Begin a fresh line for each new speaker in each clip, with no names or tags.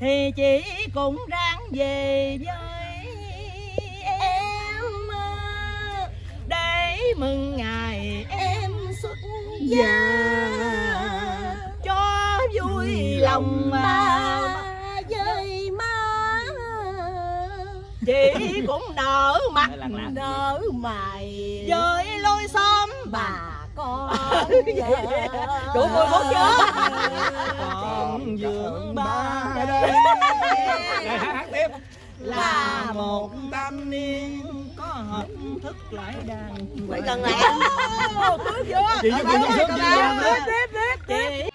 thì chị cũng ráng về với em để mừng ngày em xuất gia. Cho vui lòng mà. với má. Chị cũng nở mặt nở mày. Với lối xóm bà con đủ mười phút chưa? Còn dượng ba đây. Là một thanh niên có học thức lại đàn quậy gần lại cưới chưa? Chị chưa cưới chưa chị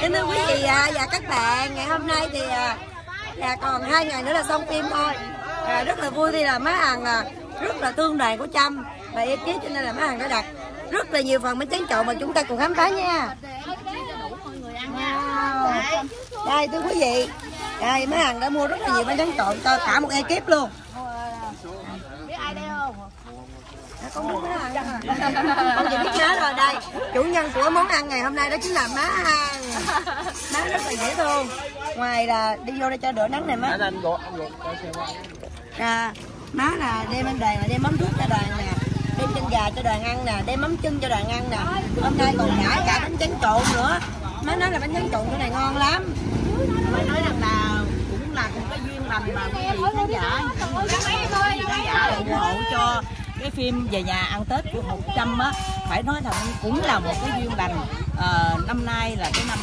Kính thưa quý vị à, và các bạn, ngày hôm nay thì à, là còn hai ngày nữa là xong phim thôi. À, rất là vui thì là má hàng à, rất là thương đoàn của Trâm và ekip cho nên là má hàng đã đặt rất là nhiều phần bánh tráng trộn mà chúng ta cùng khám phá nha. Wow. Đây thưa quý vị, đây má hàng đã mua rất là nhiều bánh tráng trộn cho cả một ekip luôn.
biết ai không
con biết má Con biết má rồi đây Chủ nhân của món ăn ngày hôm nay đó chính là má hàng Má rất là dễ thương Ngoài là đi vô đây cho đỡ nắng này má. À, Má là đem anh đoàn là đem mắm ruốc cho đoàn nè. Đem chân gà cho đoàn ăn nè Đem mắm chân cho đoàn ăn nè. Hôm nay còn cả cả bánh tráng trộn nữa. Má nói là bánh tráng trộn chỗ này ngon lắm.
Phải nói rằng là cũng là một cái duyên lành mà quý vị khán giả quý vị khán giả ủng hộ cho cái phim về nhà ăn Tết của Hồng Trâm á. Phải nói rằng cũng là một cái duyên lành. Ờ, năm nay là cái năm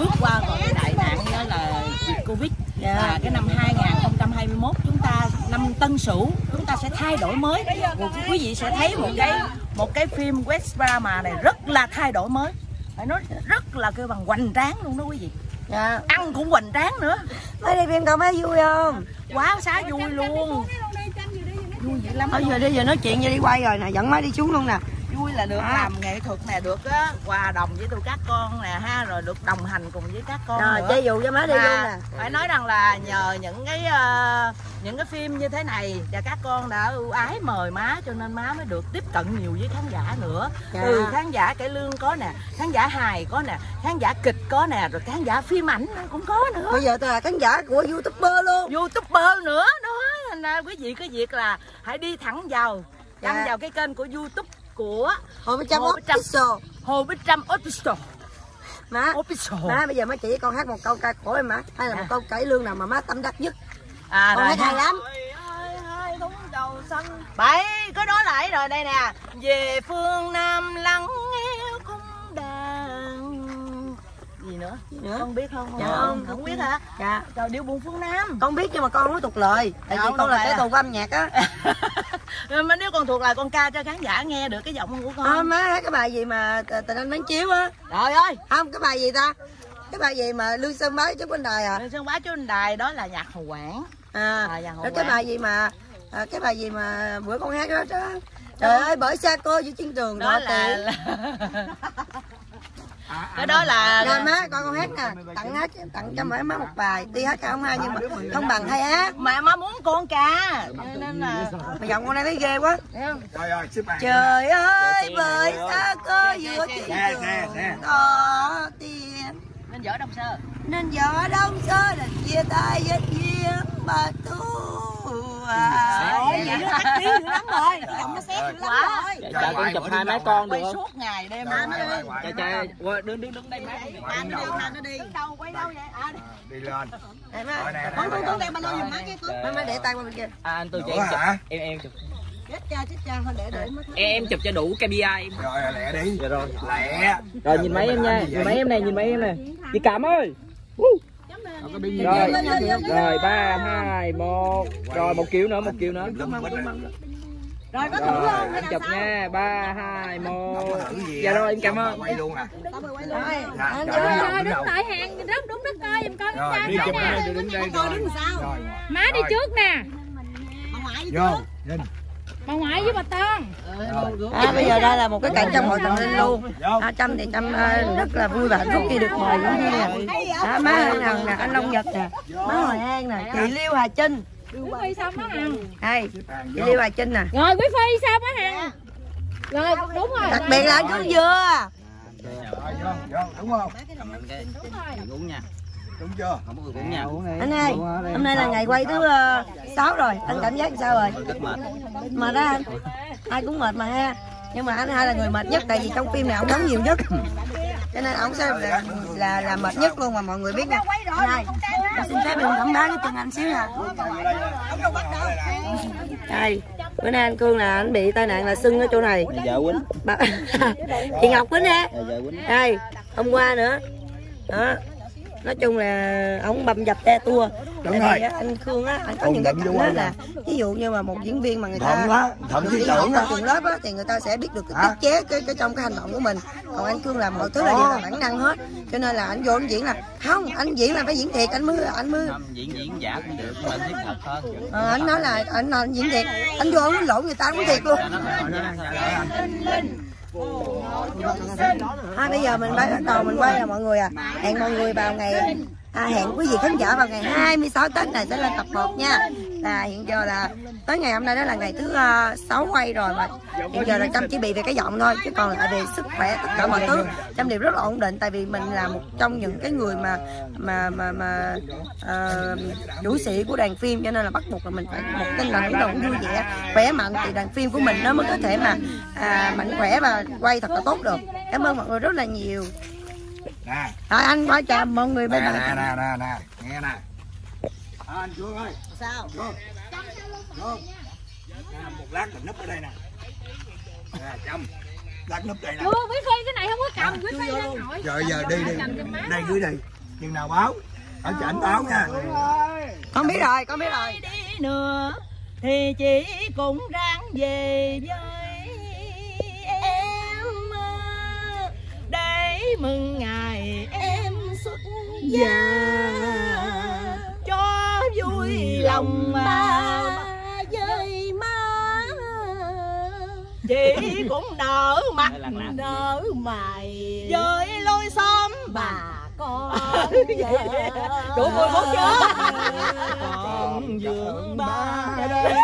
bước qua rồi cái đại nạn đó là dịch Covid.
Dạ.
và cái năm 2021 chúng ta năm Tân Sửu chúng ta sẽ thay đổi mới. Và quý vị sẽ thấy một cái một cái phim West Drama này rất là thay đổi mới. Phải nói rất là kêu bằng hoành tráng luôn đó quý vị.
Dạ.
Ăn cũng hoành tráng nữa.
Má đi phim con má vui không?
Quá xá vui luôn. Vui dữ lắm.
Thôi giờ đi giờ nói chuyện giờ đi quay rồi nè Dẫn má đi xuống luôn nè
vui là được
À.
làm nghệ thuật nè được á hòa đồng với tụi các con nè ha rồi được đồng hành cùng với các con
Rồi chơi dụ cho má đi luôn nè
phải nói rằng là nhờ những cái ờ, những cái phim như thế này và các con đã ưu ái mời má cho nên má mới được tiếp cận nhiều với khán giả nữa
Dạ.
từ khán giả cải lương có nè khán giả hài có nè khán giả kịch có nè rồi khán giả phim ảnh cũng có nữa
Bây giờ là khán giả của youtuber luôn
youtuber nữa đó thành ra quý vị có việc là hãy đi thẳng vào đăng
Dạ.
vào cái kênh của youtube của
Hồ Bích Trâm. Official.
Hồ Bích Trâm Official.
Má
Official.
Má bây giờ má chỉ con hát một câu ca cổ em má. Hay là một
Dạ.
câu cải lương nào mà má tâm đắc nhất.
À
Con hát hay lắm.
Bảy đó là ấy rồi đây nè. Về phương nam lắng nghe cung đàn. Gì nữa?
Nữa?
con biết không?
Dạ
không
không.
không biết hả?
Dạ.
Trời điệu buồn phương nam.
Con biết nhưng mà con không có thuộc lời. Tại
Dạ,
vì
không
con
thuộc
là cái
à?
tù của âm nhạc á.
Rồi mà nếu con thuộc là con ca cho khán giả nghe được cái giọng của con.
À, Má hát cái bài gì mà t- tình anh bán chiếu á?
Trời ơi!
Không cái bài gì ta? Cái bài gì mà Lương Sơn bái trước bên đài à?
Lên sân bá trên đài đó là nhạc Hồ Quảng.
À,
À, Hậu
rồi cái
Quảng.
bài gì mà à, Cái bài gì mà bữa con hát đó đó. Trời ơi bởi xa cô giữa chiến trường
đó
đó
là... cái đó là
Rồi má con con hát nè. Tặng hát tặng cho mỗi má một bài. Tuy hát ca không hay nhưng mà không bằng hay hát
mà má muốn con ca nên là
Mà giọng con này thấy ghê quá. Trời ơi bởi xa cô giữa chiến trường. Có tiền.
Nên võ đông sơ.
Nên gió đông sơ là chia tay với duyên bà tu à.
Tắt tiếng dữ lắm rồi giọng nó xét dữ lắm rồi
Dạ, con chụp hai mấy con được
suốt ngày đêm
Cha cha, qua, đứng đứng đứng đây má.
Đứng
nó đi đâu quay đâu vậy à,
Đi lên. Rồi
má
nè,
con con đem ba lô giùm má cái con
má má để tay qua bên kia
À, anh tôi
Nữa
em? Em em chụp.
chết cha chết cha thôi để má
Em em chụp cho đủ KPI em.
Rồi rồi, lẹ đi.
Dạ rồi.
Lẹ.
Rồi nhìn mấy em nha, nhìn mấy em này, nhìn mấy em này. Chị Cảm ơi. Rồi, rồi ba hai một, rồi một kiểu nữa, một kiểu nữa.
rồi có thử
Rồi,
không?
Anh chụp nha, ba hai một.
Thử gì
Dạ rồi em cảm ơn.
Quay luôn à.
rồi
đứng đứng
đứng lại hàng rất đúng đất coi giùm con
Rồi, đi
cái
chụp
nè.
nè, đứng đây rồi. Rồi.
má đi trước nè.
Vô, nhìn.
Bà ngoại với bà tân
à, bây giờ đây là một cái cảnh trong hội tình linh luôn à, Trâm thì Trâm à, rất là vui và hạnh phúc khi được mời cũng như nè à, má Hân Hằng nè anh Long Nhật nè má Hồi An nè chị Liêu Hà Trinh
quý phi sao má hằng
đây chị Liêu Hà Trinh nè
rồi quý phi sao má hằng rồi đúng rồi
đặc biệt là anh cương dừa
Rồi, đúng không?
uống nha
Đúng chưa?
không có uống nha
anh ơi hôm nay là ngày quay thứ uh, 6 rồi anh cảm giác sao rồi?
Rất mệt.
Mệt đó anh? Ai cũng mệt mà ha. Nhưng mà anh hai là người mệt nhất tại vì trong phim này ông đóng nhiều nhất. Cho nên ông sẽ là, là, là mệt nhất luôn mà mọi người biết nha. Anh hai em xin phép đừng thẩm đá cái chân anh xíu nha. Đây bữa nay anh cương là anh bị tai nạn là sưng ở chỗ này.
Vợ quýnh.
Bà... chị ngọc quýnh ha
quýnh.
Đây hôm qua nữa. Đó nói chung là ông bầm dập te tua.
Đúng rồi.
anh khương á anh có
Ổn
những cái
định
cảnh
vô
đó
quay
là ví dụ như mà một diễn viên mà người ta
Thận quá, thận
đi
trí
học
tưởng á.
trường lớp á thì người ta sẽ biết được cái
Hả?
tiết chế cái, cái trong cái hành động của mình. Còn anh cương làm mọi thứ là đều là bản năng hết. Cho nên là anh vô anh diễn là không anh diễn là phải diễn thiệt anh mới anh mới
không diễn diễn giả cũng được mà thiết thật hơn
Ờ, anh nói là anh nói anh diễn thiệt. Anh vô anh lộn người ta cũng thiệt luôn à, bây giờ mình bắt đầu mình quay là mọi người à. Hẹn mọi người vào ngày à, hẹn quý vị khán giả vào ngày 26 Tết này sẽ lên tập 1 nha là hiện giờ là tới ngày hôm nay đó là ngày thứ uh, 6 quay rồi mà hiện giờ là Trâm chỉ bị về cái giọng thôi chứ còn lại về sức khỏe tất cả mọi thứ. Trâm đều rất là ổn định tại vì mình là một trong những cái người mà mà mà mà uh, chủ sĩ của đoàn phim cho nên là bắt buộc là mình phải một tinh thần lúc nào cũng vui vẻ khỏe mạnh thì đoàn phim của mình nó mới có thể mà à, mạnh khỏe và quay thật là tốt được. Cảm ơn mọi người rất là nhiều.
Nè,
rồi anh qua chào mọi người bye
nè,
bye
nè, nè, nè, nghe nè. À, anh Phương ơi,
sao
vô. Nè, một lát mình núp ở đây nè. Nè, chăm. Lát núp đây nè.
chưa quý phi cái này không có cầm quý phi lên hỏi
Rồi giờ đi đi. Đây cứ đi. Chừng nào báo. Ở anh báo nha.
con biết rồi con biết rồi
đi nữa thì chị cũng ráng về với em để mừng ngày em xuất gia vui lòng ba với má. Chị cũng nở mặt nở mày. Với lối xóm bà con đủ mười phút chưa? Còn dường ba đây.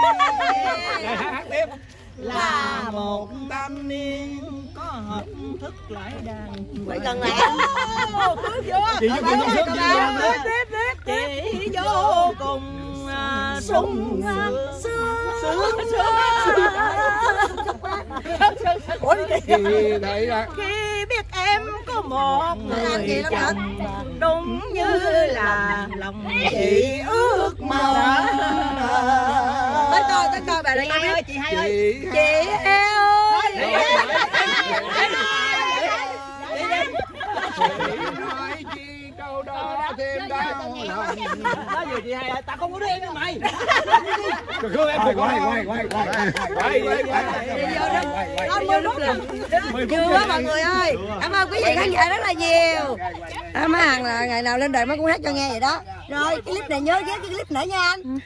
Là một tam niên có hợp thức lại đàn
Quay gần lại.
chị vô cùng sướng chị vô cùng sung sướng
đấy là
khi biết em có một người chồng đúng như là lòng chị ước mơ
tới coi tới coi bà đây
chị hai ơi chị hai ơi
chị
chị
chi câu đó.
gì chị hai tao không có điên đâu mày.
Quay, quay, quay, quay, quay, quay, quay, quay.
Anh vô lúc liền chưa quá mọi người ơi. Cảm ơn quý vị khán giả rất là nhiều. Má hàng là ngày nào lên đời má cũng hát cho nghe vậy đó. Rồi cái clip này nhớ ghé cái clip nữa nha anh